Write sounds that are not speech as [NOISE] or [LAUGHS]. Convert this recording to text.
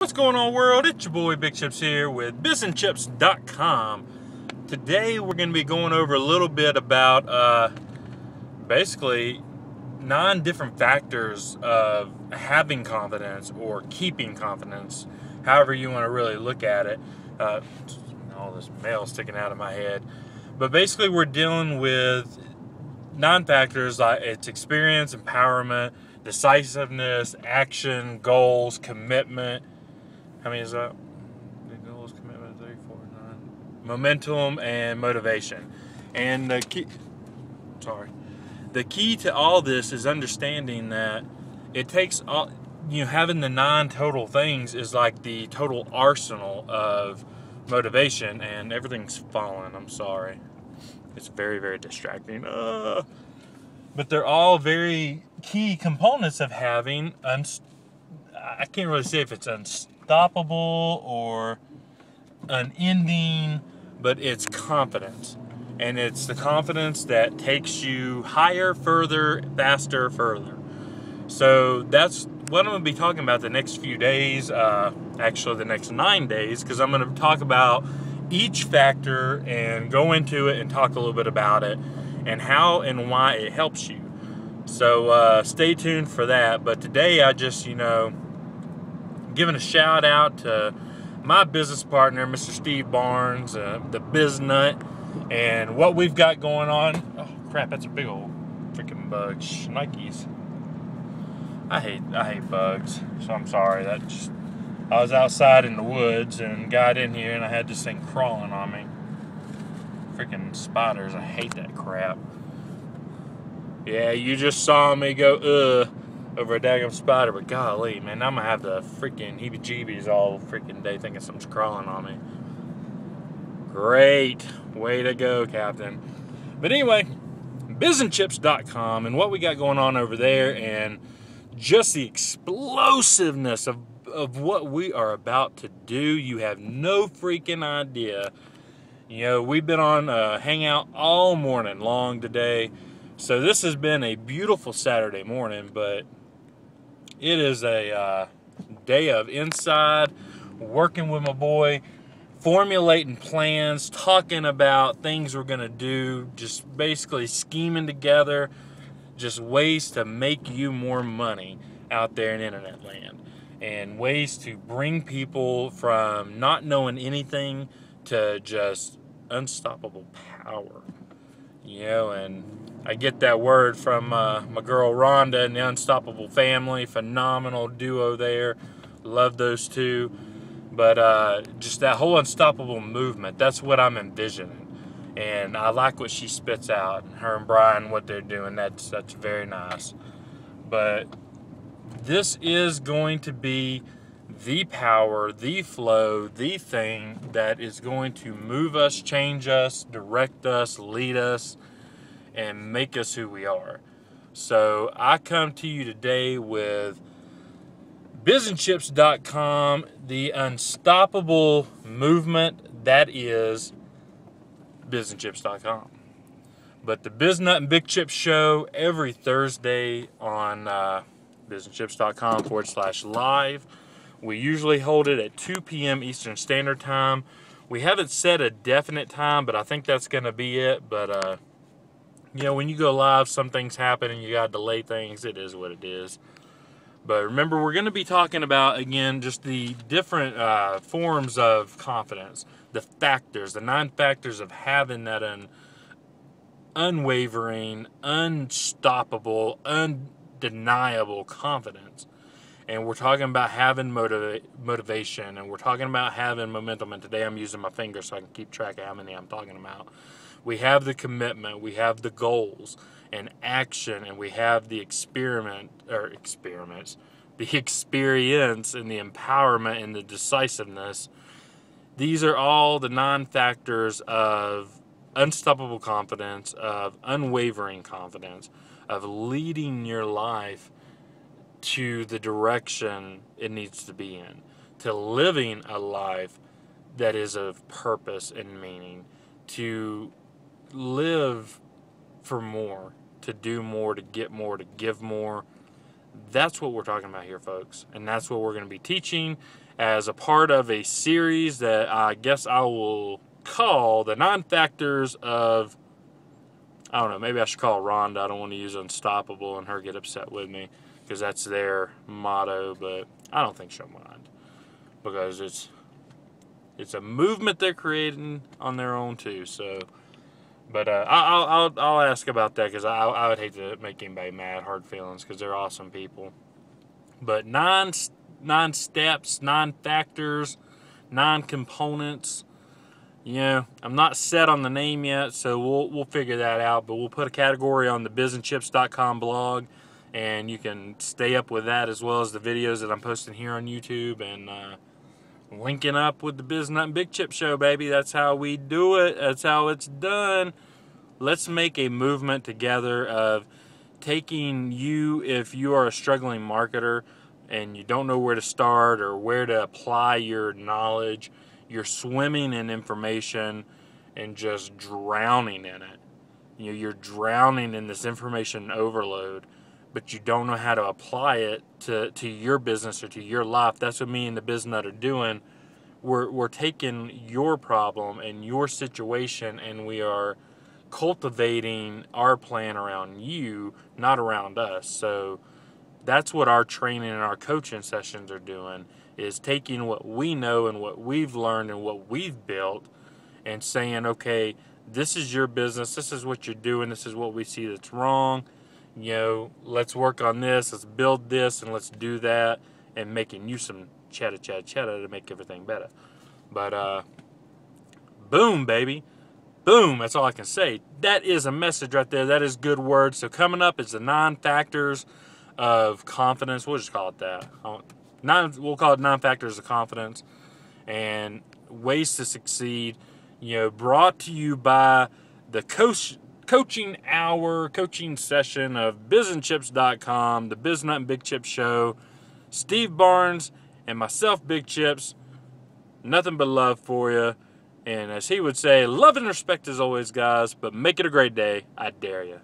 What's going on, world? It's your boy Big Chips here with BizandChips.com. Today, we're going to be going over a little bit about uh, basically nine different factors of having confidence or keeping confidence, however you want to really look at it. Uh, all this mail sticking out of my head. But basically, we're dealing with nine factors like it's experience, empowerment, decisiveness, action, goals, commitment. How many is that? The goals, commitment, three, four, nine. Momentum and motivation. And the key, sorry, the key to all this is understanding that it takes all, you know, having the nine total things is like the total arsenal of motivation, and everything's falling. I'm sorry. It's very, very distracting. Uh, but they're all very key components of having. Unst- I can't really say if it's unstoppable or unending, but it's confidence. And it's the confidence that takes you higher, further, faster, further. So that's what I'm going to be talking about the next few days, uh, actually, the next nine days, because I'm going to talk about each factor and go into it and talk a little bit about it and how and why it helps you. So uh, stay tuned for that. But today, I just, you know, giving a shout out to my business partner, Mr. Steve Barnes, uh, the Biznut, and what we've got going on. Oh, crap, that's a big old freaking bug. Nikes. I hate I hate bugs, so I'm sorry. That just I was outside in the woods and got in here and I had this thing crawling on me. Freaking spiders! I hate that crap. Yeah, you just saw me go uh over a daggum spider, but golly, man, I'm gonna have the freaking heebie-jeebies all freaking day thinking something's crawling on me. Great, way to go, Captain. But anyway, bizandchips.com and what we got going on over there and just the explosiveness of, of what we are about to do. You have no freaking idea. You know, we've been on a hangout all morning long today. So this has been a beautiful Saturday morning, but it is a uh, day of inside, working with my boy, formulating plans, talking about things we're going to do, just basically scheming together just ways to make you more money out there in internet land and ways to bring people from not knowing anything to just unstoppable power. You know, and I get that word from uh, my girl Rhonda and the Unstoppable Family. Phenomenal duo there. Love those two. But uh, just that whole unstoppable movement, that's what I'm envisioning and I like what she spits out. Her and Brian, what they're doing, that's that's very nice. But this is going to be the power, the flow, the thing that is going to move us, change us, direct us, lead us, and make us who we are. So I come to you today with bizandchips.com, the unstoppable movement that is bizandchips.com. But the Biznut and Big Chip show every Thursday on uh, bizandchips.com forward slash live. We usually hold it at 2 p.m. Eastern Standard Time. We haven't set a definite time, but I think that's going to be it. But, uh, you know, when you go live, some things happen and you got to delay things. It is what it is. But remember, we're going to be talking about, again, just the different uh, forms of confidence, the factors, the nine factors of having that un, unwavering, unstoppable, undeniable confidence. And we're talking about having motiva- motivation, and we're talking about having momentum. And today I'm using my finger so I can keep track of how many I'm talking about. We have the commitment, we have the goals and action, and we have the experiment or experiments, [LAUGHS] the experience and the empowerment and the decisiveness. These are all the non factors of unstoppable confidence, of unwavering confidence, of leading your life to the direction it needs to be in, to living a life that is of purpose and meaning, to live for more, to do more, to get more, to give more. That's what we're talking about here, folks. And that's what we're going to be teaching as a part of a series that I guess I will call the nine factors of. I don't know. Maybe I should call Rhonda. I don't want to use unstoppable and her get upset with me because that's their motto. But I don't think she'll mind because it's it's a movement they're creating on their own too. So, but uh, I'll, I'll I'll ask about that because I I would hate to make anybody mad, hard feelings because they're awesome people. But nine nine steps, nine factors, nine components. You know, I'm not set on the name yet, so we'll we'll figure that out. But we'll put a category on the bizandchips.com blog, and you can stay up with that as well as the videos that I'm posting here on YouTube and. Uh, linking up with the Biz Nut and Big Chip Show, baby. That's how we do it. That's how it's done. Let's make a movement together of taking you, if you are a struggling marketer and you don't know where to start or where to apply your knowledge, you're swimming in information and just drowning in it. You know, you're drowning in this information overload but you don't know how to apply it to, to your business or to your life. That's what me and the business nut are doing. We're, we're taking your problem and your situation and we are cultivating our plan around you, not around us. So that's what our training and our coaching sessions are doing is taking what we know and what we've learned and what we've built and saying, okay, this is your business, this is what you're doing, this is what we see that's wrong you know, let's work on this, let's build this, and let's do that, and making you some chatter, chatter, chatter to make everything better. But, uh, boom, baby. Boom, that's all I can say. That is a message right there. That is good words. So, coming up is the nine factors of confidence. We'll just call it that. Nine, we'll call it nine factors of confidence and ways to succeed. You know, brought to you by the coach coaching hour, coaching session of bizandchips.com, the Biz Nut and Big Chip Show. Steve Barnes and myself, Big Chips. Nothing but love for you. And as he would say, love and respect as always, guys, but make it a great day. I dare you.